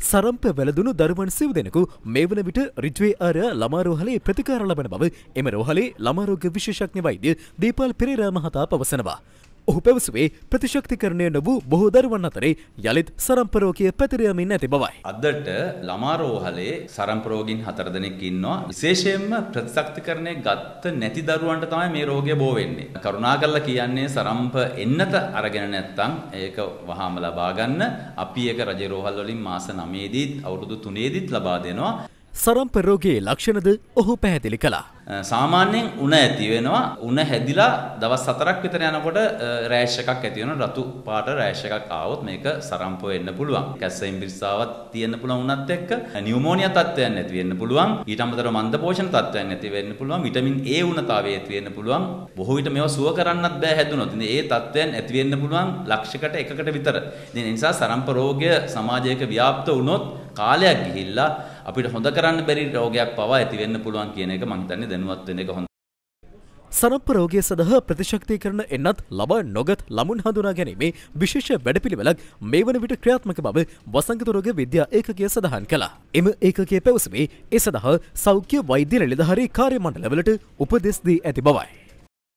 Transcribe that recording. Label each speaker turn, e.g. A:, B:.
A: සරම්ප වැලදුණු දරුවන් සිව් දෙනෙකු මේ වන විට රිජ්වේ ආරය ළමාරෝහලේ ප්‍රතිකාර ලබන බව එම රෝහලේ ළමාරෝග්‍ය විශේෂඥ වෛද්‍ය දීපල් පෙරේරා මහතා පවසනවා. ඔහු පැවසුවේ ප්‍රතිශක්තිකරණය නොවූ බොහෝ දරුවන් අතරේ යළිත් සරම්පරෝගය පැතිරයමින් ඇති බවයි.
B: අදට ළමාරෝහලේ සරම්පරෝගින් හතර දෙනෙක් ඉන්නවා. විශේෂයෙන්ම ප්‍රතිශක්තිකරණය ගත්ත නැති දරුවන්ට තමයි මේ රෝගය බෝ වෙන්නේ. කරුණාකරලා කියන්නේ සරම්ප එන්නත අරගෙන නැත්නම් ඒක වහාම ලබා ගන්න. අපි ඒක රජ රෝහල් වලින් මාස 9 දීත් අවුරුදු 3 දීත් ලබා දෙනවා.
A: සරම්ප රෝගයේ ලක්ෂණද ඔහු පැහැදිලි කළා.
B: සාමාන්‍යයෙන් උණ ඇති වෙනවා. උණ හැදිලා දවස් 4ක් විතර යනකොට රෑෂ් එකක් ඇති වෙනවා. රතු පාට රෑෂ් එකක් ආවොත් මේක සරම්ප වෙන්න පුළුවන්. කැස්සයින් පිරිසාවක් තියෙන්න පුළුවන් උණත් එක්ක නියුමෝනියා තත්ත්වයන් නැති වෙන්න පුළුවන්. ඊට අමතරව මන්ද පෝෂණ තත්ත්වයන් නැති වෙන්න පුළුවන්. විටමින් A උණතාවය ඇති වෙන්න පුළුවන්. බොහෝ විට මේවා සුව කරන්නත් බෑ හැදුනොත්. ඉතින් ඒ තත්ත්වයන් ඇති වෙන්න පුළුවන් ලක්ෂයකට එකකට විතර. ඉතින් ඒ නිසා සරම්ප රෝගය සමාජයක ව්‍යාප්ත වුණොත් කාලයක් ගිහිල්ලා අපිට හොඳ කරන්න බැරි රෝගයක් පවා ඇති වෙන්න පුළුවන් කියන එක මම හිතන්නේ දැනුවත් වෙන එක හොඳ.
A: සරප්ප රෝගය සඳහා ප්‍රතිශක්තිය කරන එන්නත් ලබා නොගත් ළමුන් හඳුනා ගැනීමේ විශේෂ වැඩපිළිවෙලක් මේ වන විට ක්‍රියාත්මක බව වසංගත රෝග විද්‍යා ඒකකය සඳහන් කළා. එම ඒකකය පැවසුවේ ඒ සඳහා සෞඛ්‍ය වෛද්‍ය නිලධාරී කාර්ය මණ්ඩලවලට උපදෙස් දී ඇති බවයි.